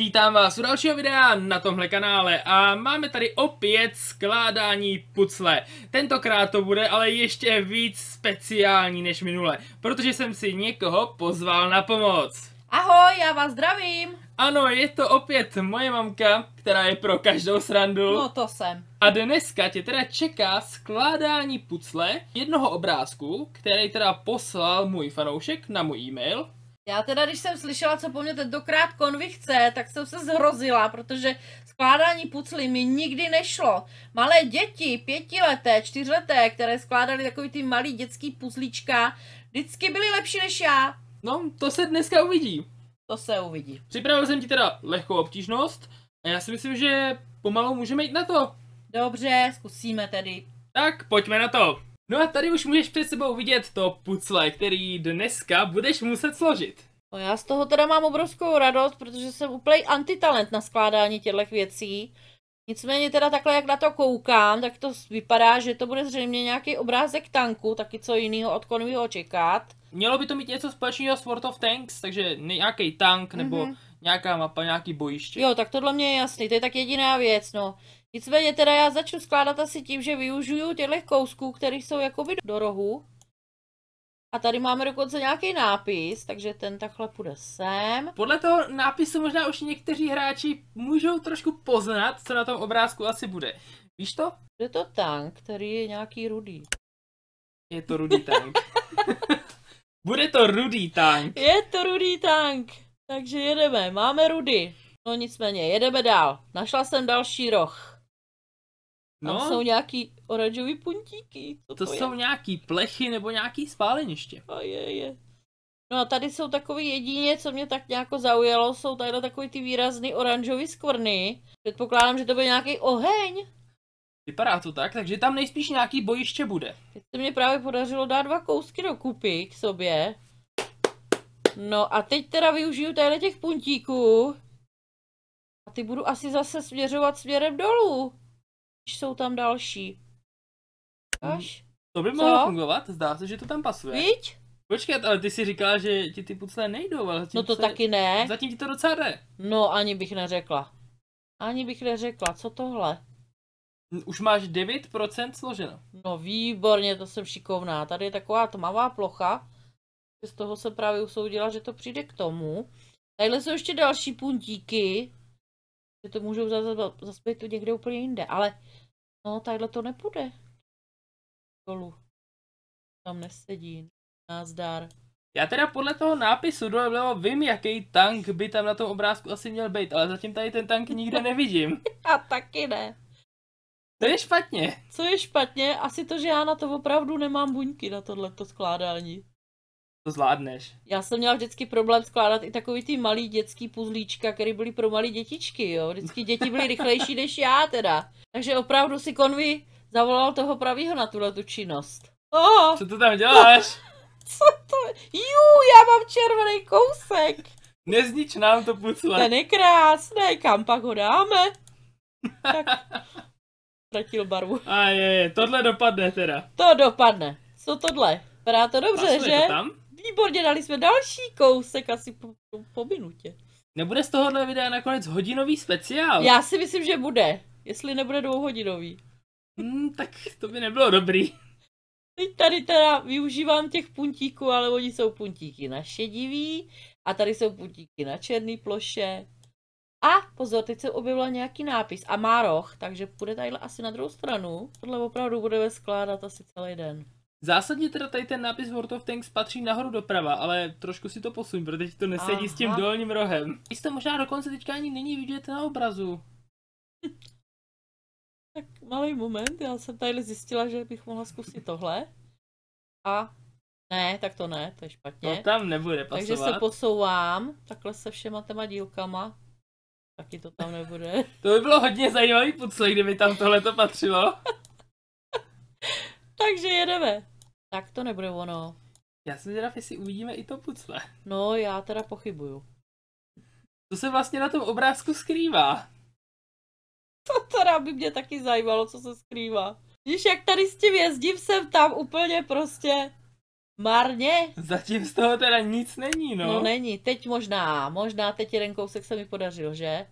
Vítám vás u dalšího videa na tomhle kanále a máme tady opět skládání pucle. Tentokrát to bude ale ještě víc speciální než minule, protože jsem si někoho pozval na pomoc. Ahoj, já vás zdravím. Ano, je to opět moje mamka, která je pro každou srandu. No to jsem. A dneska tě teda čeká skládání pucle jednoho obrázku, který teda poslal můj fanoušek na můj e-mail. Já teda, když jsem slyšela, co po mně tentokrát konvy chce, tak jsem se zhrozila, protože skládání pucly mi nikdy nešlo. Malé děti, pětileté, čtyřleté, které skládaly takový ty malý dětský puzlíčka, vždycky byly lepší než já. No, to se dneska uvidí. To se uvidí. Připravil jsem ti teda lehkou obtížnost a já si myslím, že pomalu můžeme jít na to. Dobře, zkusíme tedy. Tak, pojďme na to. No a tady už můžeš před sebou vidět to pucle, který dneska budeš muset složit. No já z toho teda mám obrovskou radost, protože jsem úplně antitalent na skládání těchto věcí. Nicméně teda takhle, jak na to koukám, tak to vypadá, že to bude zřejmě nějaký obrázek tanku, taky co jiného od Convyho čekat. Mělo by to mít něco společného s World of Tanks, takže nějaký tank nebo mm-hmm. nějaká mapa, nějaký bojiště. Jo, tak tohle mě je jasný, to je tak jediná věc, no. Nicméně teda já začnu skládat asi tím, že využiju těchto kousků, které jsou jakoby do rohu. A tady máme dokonce nějaký nápis, takže ten takhle půjde sem. Podle toho nápisu možná už někteří hráči můžou trošku poznat, co na tom obrázku asi bude. Víš to? Je to tank, který je nějaký rudý. Je to rudý tank. bude to rudý tank. Je to rudý tank. Takže jedeme, máme rudy. No nicméně, jedeme dál. Našla jsem další roh. Tam no. jsou nějaký oranžový puntíky. Co to, to jsou nějaký plechy nebo nějaký spáleniště. A je, je. No a tady jsou takový jedině, co mě tak nějak zaujalo, jsou tady takový ty výrazný oranžový skvrny. Předpokládám, že to byl nějaký oheň. Vypadá to tak, takže tam nejspíš nějaký bojiště bude. Teď se mě právě podařilo dát dva kousky do kupy k sobě. No a teď teda využiju tady těch puntíků. A ty budu asi zase směřovat směrem dolů jsou tam další. Až? To by mohlo Co? fungovat, zdá se, že to tam pasuje. Víď? Počkat, ale ty si říkala, že ti ty pucle nejdou, ale No to se... taky ne. Zatím ti to docela jde. No, ani bych neřekla. Ani bych neřekla, co tohle? Už máš 9% složeno. No výborně, to jsem šikovná. Tady je taková tmavá plocha. Z toho se právě usoudila, že to přijde k tomu. Tadyhle jsou ještě další puntíky. Že to můžou zase tu někde úplně jinde. Ale No, takhle to nepůjde. Dolů. Tam nesedí. Názdar. Já teda podle toho nápisu dole vím, jaký tank by tam na tom obrázku asi měl být, ale zatím tady ten tank nikde nevidím. A taky ne. To je špatně. Co je špatně? Asi to, že já na to opravdu nemám buňky na tohleto skládání. To zvládneš. Já jsem měla vždycky problém skládat i takový ty malý dětský puzlíčka, které byly pro malé dětičky, jo. Vždycky děti byly rychlejší než já teda. Takže opravdu si konvy zavolal toho pravýho na tuhle tu činnost. Oh, Co to tam děláš? Co to je? Jú, já mám červený kousek. Neznič nám to pucle. Ten je krásný, kam pak ho dáme? Tak, ztratil barvu. A je, je, tohle dopadne teda. To dopadne. Co tohle? Vypadá to dobře, Pasuje že? To tam? Výborně, dali jsme další kousek asi po, po minutě. Nebude z tohohle videa nakonec hodinový speciál? Já si myslím, že bude. Jestli nebude dvouhodinový. Hmm, tak to by nebylo dobrý. Teď tady teda využívám těch puntíků, ale oni jsou puntíky na šedivý a tady jsou puntíky na černý ploše. A pozor, teď se objevila nějaký nápis a má roh, takže půjde tady asi na druhou stranu. Tohle opravdu budeme skládat asi celý den. Zásadně teda tady ten nápis World of Tanks patří nahoru doprava, ale trošku si to posuň, protože to nesedí Aha. s tím dolním rohem. Jste možná dokonce teďka ani není vidět na obrazu. tak malý moment, já jsem tady zjistila, že bych mohla zkusit tohle. A ne, tak to ne, to je špatně. To tam nebude pasovat. Takže se posouvám, takhle se všema těma dílkama. Taky to tam nebude. to by bylo hodně zajímavý pucle, kdyby tam tohle to patřilo. Takže jedeme. Tak to nebude ono. Já jsem zvědav, jestli uvidíme i to pucle. No, já teda pochybuju. Co se vlastně na tom obrázku skrývá? To teda by mě taky zajímalo, co se skrývá. Víš, jak tady s tím jezdím, jsem tam úplně prostě Marně? Zatím z toho teda nic není, no. No není, teď možná, možná teď jeden kousek se mi podařil, že?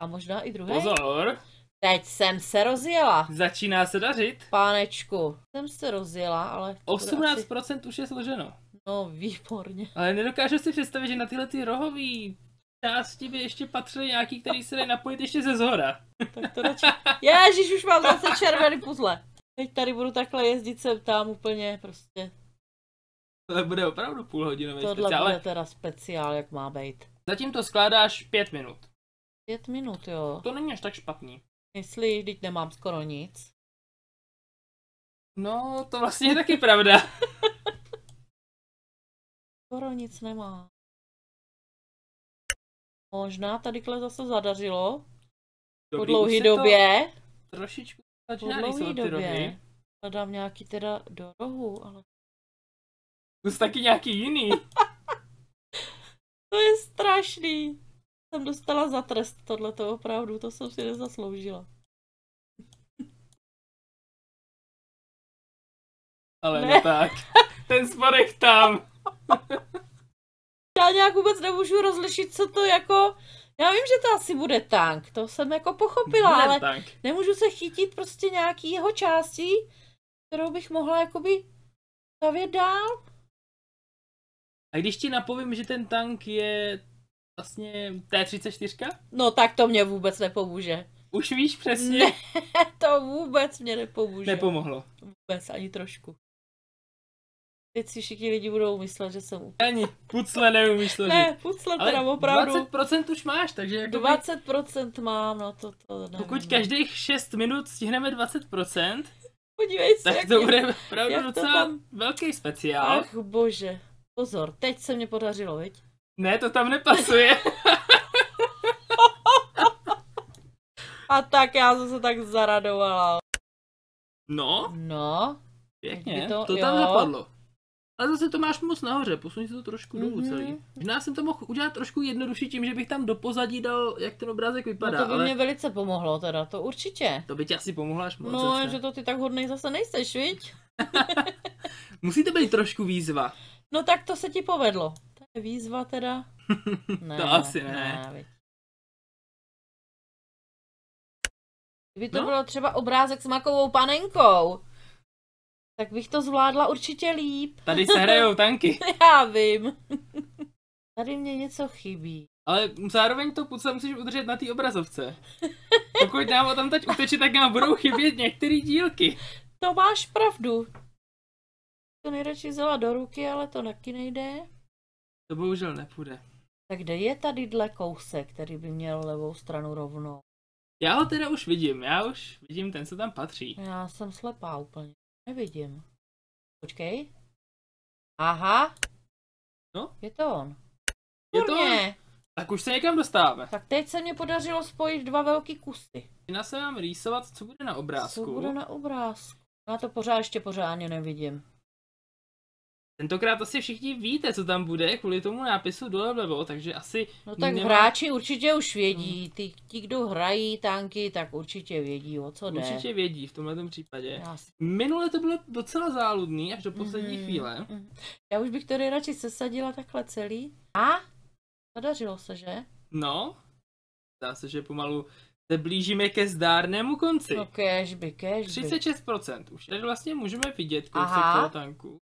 A možná i druhý? Pozor, Teď jsem se rozjela, začíná se dařit. pánečku. Jsem se rozjela, ale... to bude Asi... 18% už je složeno. No, výborně. Ale nedokážu si představit, že na tyhle ty rohový části by ještě patřily nějaký, který se dají napojit ještě ze zhora. Tak to radši... Ježíš, už mám zase červený puzle. Teď tady budu takhle jezdit sem tam úplně prostě. To bude opravdu půlhodinový Tohle speciál. bude ale teda speciál, jak má být. Zatím to skládáš 5 minut. Pět minut, jo. To není až tak špatný. Myslíš, teď nemám skoro nic. No, to vlastně je taky pravda. Skoro nic nemá. Možná tadyhle zase zadařilo. Po Dobrý, dlouhé už se době. To trošičku Po dlouhé době. Hledám nějaký teda do rohu, ale Zkus taky nějaký jiný. to je strašný. Jsem dostala za trest tohleto opravdu, to jsem si nezasloužila. Ale Ne. ne tak. Ten spodek tam. Já nějak vůbec nemůžu rozlišit, co to jako... Já vím, že to asi bude tank, to jsem jako pochopila, Bude ale tank. nemůžu se chytit prostě nějaký jeho části, kterou bych mohla jakoby stavět dál. A když ti napovím, že ten tank je vlastně T-34? No tak to mě vůbec nepomůže. Už víš přesně? Ne, to vůbec mě nepomůže. Nepomohlo. Vůbec, ani trošku. Teď si všichni lidi budou myslet, že jsem úplně... Ani pucle neumíš složit. Ne, pucle Ale teda opravdu. 20% už máš, takže jako 20% mám, no to, to nevím. pokud každých 6 minut stihneme 20%, Podívej se, tak jak to bude opravdu docela tam- velký speciál. Ach bože. Pozor, teď se mě podařilo, viď? Ne, to tam nepasuje. A tak já jsem se tak zaradovala. No, No, pěkně, to, to- tam jo. zapadlo. Ale zase to máš moc nahoře, posuň si to trošku dolů Mhm. celý. Možná jsem to mohl udělat trošku jednodušší tím, že bych tam do pozadí dal, jak ten obrázek no vypadá, to by ale mě velice pomohlo teda, to určitě. to by ti asi pomohlo až moc No, zase. že to ty tak hodnej zase nejseš, viď? Musí to být trošku výzva. No tak to se ti povedlo. Výzva teda. Ne, To asi ne. ne viď. Kdyby to No. bylo třeba obrázek s makovou panenkou, tak bych to zvládla určitě líp. Tady se hrajou tanky. Já vím. Tady mě něco chybí. Ale zároveň to pucle musíš udržet na té obrazovce. Pokud nám tam teď uteče, tak nám budou chybět některé dílky. To máš pravdu. To nejradši vzala do ruky, ale to taky nejde. To bohužel nepůjde. Tak kde je tady dle kousek, který by měl levou stranu rovnou? Já ho teda už vidím, já už vidím ten, co tam patří. Já jsem slepá úplně. Nevidím. Počkej. Aha. No? Je to on. Je to Kurně. Tak už se někam dostáváme. Tak teď se mě podařilo spojit dva velký kusy. Začíná se nám rýsovat, co bude na obrázku. Co bude na obrázku? Já to pořád ještě pořádně nevidím. Tentokrát asi všichni víte, co tam bude, kvůli tomu nápisu dole vlevo, takže asi No tak Nemá- hráči určitě už vědí. Ty, ti, kdo hrají tanky, tak určitě vědí, o co jde. určitě vědí v tomhle případě. S- Minule to bylo docela záludný, až do poslední Mhm, chvíle. mhm. Já už bych tady radši sesadila takhle celý. A? Podařilo se, že? No, zdá se, že pomalu se blížíme ke zdárnému konci. No kežby, kežby. 36%. Už tady vlastně můžeme vidět kousek toho tanku.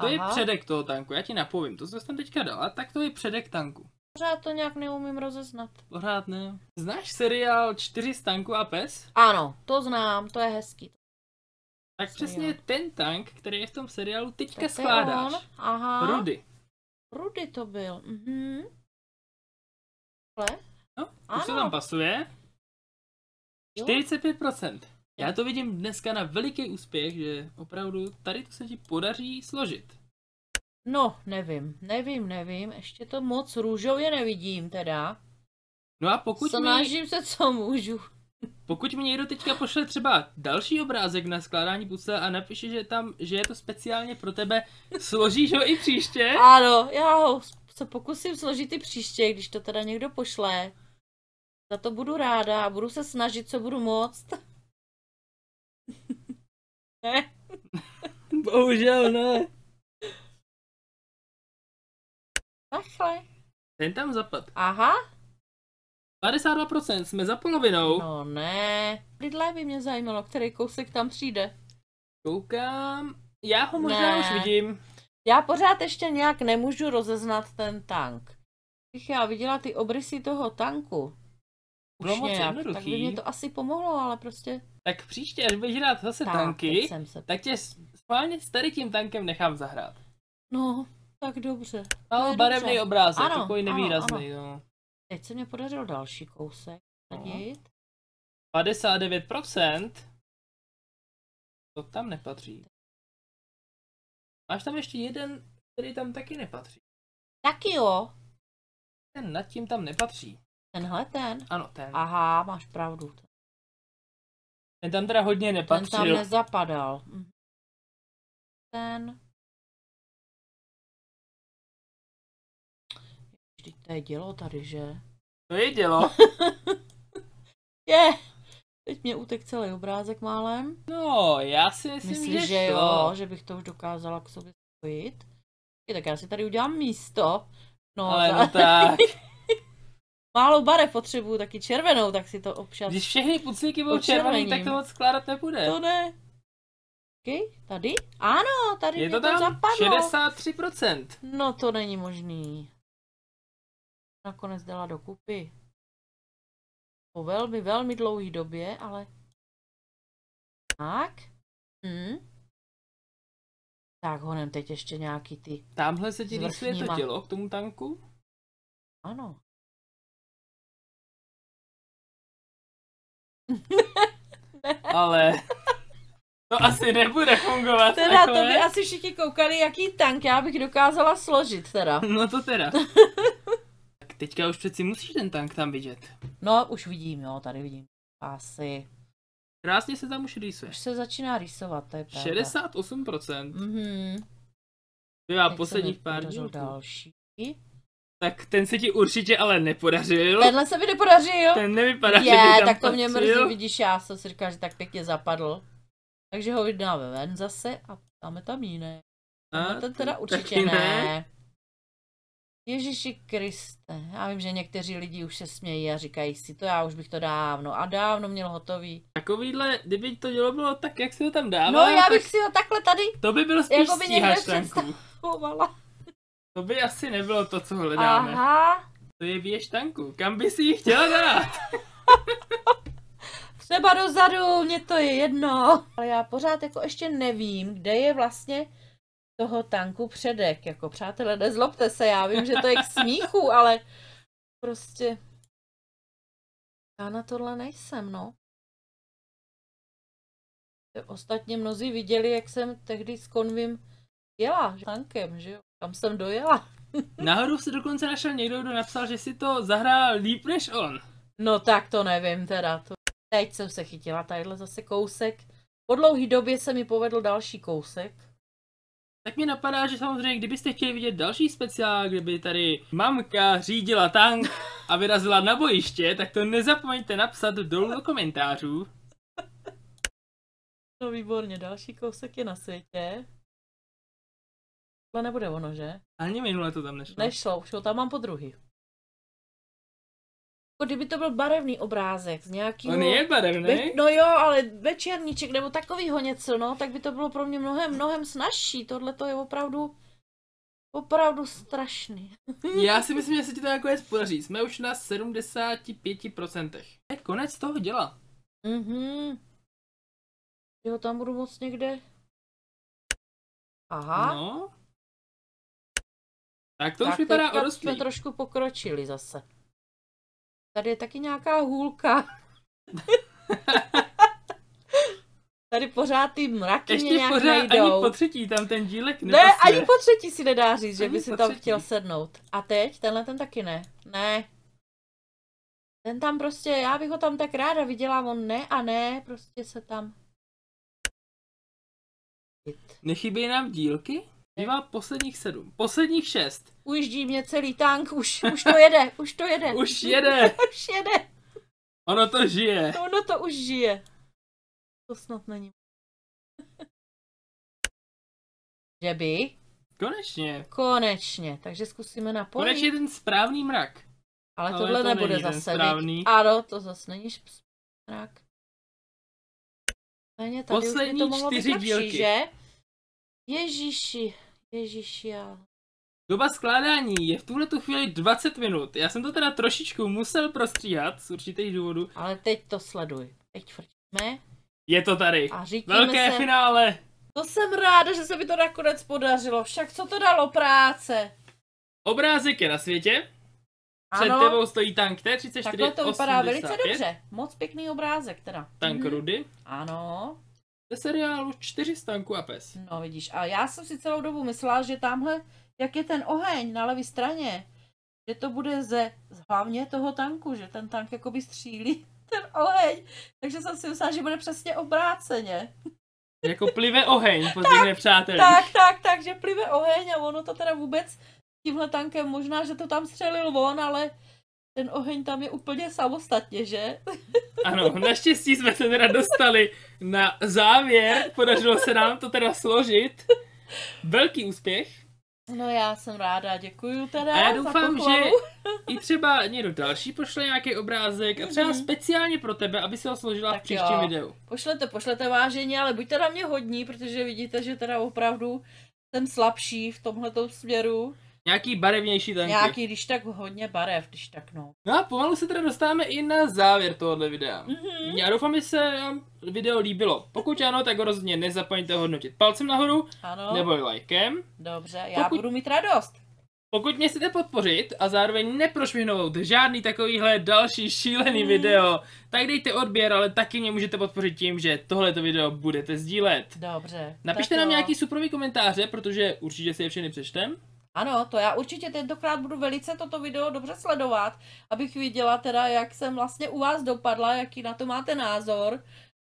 To je předek toho tanku, já ti napovím. To, co jsem teďka dala, tak to je předek tanku. Pořád to nějak neumím rozeznat. Pořád ne. Znáš seriál 4 z tanku a pes? Ano, to znám, to je hezký. Tak Seriál. přesně ten tank, který je v tom seriálu, teďka Tak skládáš. on. Aha. Rudy. Rudy to byl. Mhm. Takhle? No, už Ano. to tam pasuje. Jo. 45%. Já to vidím dneska na veliký úspěch, že opravdu tady to se ti podaří složit. No, nevím, nevím, nevím. Ještě to moc růžově nevidím teda. No a pokud mi, Snažím se, co můžu. pokud mi někdo teďka pošle třeba další obrázek na skládání pucle a napíše, že tam, že je to speciálně pro tebe, složíš ho i příště? Ano, já ho se pokusím složit i příště, když to teda někdo pošle. Za to budu ráda a budu se snažit, co budu moct. Ne? Bohužel ne. Takhle. Ten tam zapad. Aha. 52% jsme za polovinou. No ne. Lidle by mě zajímalo, který kousek tam přijde. Koukám. Já ho možná Ne. už vidím. Já pořád ještě nějak nemůžu rozeznat ten tank. Bych já viděla ty obrysy toho tanku. Bylo moc nějak, tak by jednoduchý. mě to asi pomohlo, ale prostě... Tak příště, až budeš hrát zase tak, tanky, jsem se... tak tě schválně s tady tím tankem nechám zahrát. No, tak dobře. Ale barevný dobře. obrázek, Ano, takový ano, nevýrazný. No. Teď se mě podařilo další kousek No. sadit. 59%? To tam nepatří. Máš tam ještě jeden, který tam taky nepatří. Taky jo. Ten nad tím tam nepatří. Tenhle ten. Ano, ten. Aha, máš pravdu. Ten tam teda hodně Ten tam nepatřil. nezapadal. Mhm. Ten. Vždyť to je dělo tady, že? To je dělo. Je! Teď mě utek celý obrázek málem. No, já si myslím, Myslíš, že, že jo, šlo. že bych to už dokázala k sobě spojit? Je, tak já si tady udělám místo. No, Ale za- no tak, málo barev potřebuju, taky červenou, tak si to občas... když všechny puclíky budou červený, tak to moc skládat nebude. To ne. Okay, tady? Ano, tady Je to tam zapadlo. 63%. No to není možný. Nakonec dala dokupy. Po velmi, velmi dlouhý době, ale... Tak. Hm. Tak honem teď ještě nějaký ty. Tamhle se ti rýsuje to tělo k tomu tanku. Ano. Ale to asi nebude fungovat Teda to takhle. by asi všichni koukali, jaký tank já bych dokázala složit teda. No to teda. tak teďka už přeci musíš ten tank tam vidět. No, už vidím, jo, tady vidím. Asi. Krásně se tam už rýsuje. Už se začíná rýsovat, to je pravda. 68%. Mhm. Teď se posledních pár další. Tak ten se ti určitě ale nepodařil. Tenhle se mi nepodařil. Ten nevypadá, že by Je, tam tak to mě patřil. mrzí, vidíš, já jsem si říkal, že tak pěkně zapadl. Takže ho vydáme ven zase a dáme tam jiné. A, ten teda určitě ne. Ježíši Kriste, já vím, že někteří lidi už se smějí a říkají si, to já už bych to dávno a dávno měl hotový. Takovýhle, kdyby to dělo bylo tak, jak se to tam dává, No já tak bych si ho takhle tady to by byl spíš jako by někde chovala. To by asi nebylo to, co hledáme. Aha, To je věž tanku. Kam by si ji chtěla dát? třeba dozadu, mně to je jedno. Ale já pořád jako ještě nevím, kde je vlastně toho tanku předek. Jako přátelé, nezlobte se, já vím, že to je k smíchu, ale prostě já na tohle nejsem, no. Ostatně mnozí viděli, jak jsem tehdy s konvím jela že tankem, že jo, kam jsem dojela. Náhodou se dokonce našel někdo, kdo napsal, že si to zahrál líp než on. No tak to nevím teda. To... Teď jsem se chytila tadyhle zase kousek. Po dlouhý době se mi povedl další kousek. Tak mi napadá, že samozřejmě, kdybyste chtěli vidět další speciál, kdyby tady mamka řídila tank a vyrazila na bojiště, tak to nezapomeňte napsat dolů do komentářů. No výborně, další kousek je na světě. To nebude ono, že? Ani minule to tam nešlo. Nešlo, už ho tam mám po druhý. Jako kdyby to byl barevný obrázek z nějakého... On je barevný. Ve, no jo, ale večerníček nebo takovýho něco, no, tak by to bylo pro mě mnohem, mnohem snažší. Tohle to je opravdu, opravdu strašný. Já si myslím, že se ti to nakonec podaří. Jsme už na 75%. To je konec toho děla. Mhm. Jo, tam budu moc někde. Aha. No. Tak to tak už vypadá o jsme trošku pokročili zase. Tady je taky nějaká hůlka. Tady pořád ty mraky mě Ještě nějak pořád nejdou. ani po třetí tam ten dílek Ne, nepasuje. ani po třetí si nedá říct, že Ani by si tam třetí. chtěl sednout. A teď? Tenhle ten taky ne. Ne. Ten tam prostě, já bych ho tam tak ráda viděla, on ne a ne, prostě se tam... Nechybí nám dílky? Bývá posledních sedm. Posledních šest. Ujíždí mě celý tank, už, už to jede, už to jede. Už jede. už jede. Ono to žije. Ono to už žije. To snad není. Že by? Konečně. Konečně, takže zkusíme napojit. Konečně ten správný mrak. Ale, Ale tohle to nebude zase, správný. Ano, to zase není šp- mrak. Tady Poslední už by to mohlo být čtyři lepší, dílky. že? Ježíši, ježíši, já... Doba skládání je v tuhle tu chvíli 20 minut. Já jsem to teda trošičku musel prostříhat z určitých důvodů. Ale teď to sleduj. Teď frčíme Je to tady. a Velké se... finále. To jsem ráda, že se mi to nakonec podařilo, však co to dalo práce? Obrázek je na světě. Před Ano, tebou stojí tank T-34 takhle to vypadá velice 85, dobře. Moc pěkný obrázek teda. Tank Mhm. Rudy. Ano, Ze seriálu 4 tanků a pes. no vidíš. A já jsem si celou dobu myslela, že tamhle, jak je ten oheň na levé straně, že to bude ze hlavně toho tanku, že ten tank jakoby střílí ten oheň. Takže jsem si myslela, že bude přesně obráceně. Jako plive oheň po těch nepřátelích. Tak, tak, tak, že plive oheň a ono to teda vůbec tímhle tankem, možná, že to tam střelil von, ale ten oheň tam je úplně samostatně, že? Ano, naštěstí jsme se teda dostali na závěr. Podařilo se nám to teda složit. Velký úspěch. No já jsem ráda, děkuju teda A já doufám, že i třeba někdo další pošle nějaký obrázek a třeba Mhm. speciálně pro tebe, aby si ho složila Tak v příštím jo. videu. Pošlete, pošlete vážení, ale buďte na mě hodní, protože vidíte, že teda opravdu jsem slabší v tomhletom směru. Nějaký barevnější tanky. Nějaký, když tak hodně barev, když tak no. No a pomalu se teda dostáváme i na závěr tohohle videa. Mhm. Já doufám, že se vám video líbilo. Pokud ano, tak ho rozhodně nezapomeňte hodnotit palcem nahoru Ano, nebo lajkem. dobře, já Pokud- budu mít radost. Pokud mě chcete podpořit a zároveň neprošvihnout žádný takovýhle další šílený Mm. video, tak dejte odběr, ale taky mě můžete podpořit tím, že tohleto video budete sdílet. Dobře. Napište nám nějaký suprový komentáře, protože určitě si je všechny přečtem. Ano, to já určitě tentokrát budu velice toto video dobře sledovat, abych viděla teda, jak jsem vlastně u vás dopadla, jaký na to máte názor.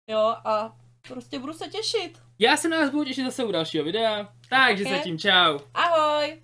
Jo, a prostě budu se těšit. Já se na vás budu těšit zase u dalšího videa, takže Ok. zatím čau. Ahoj!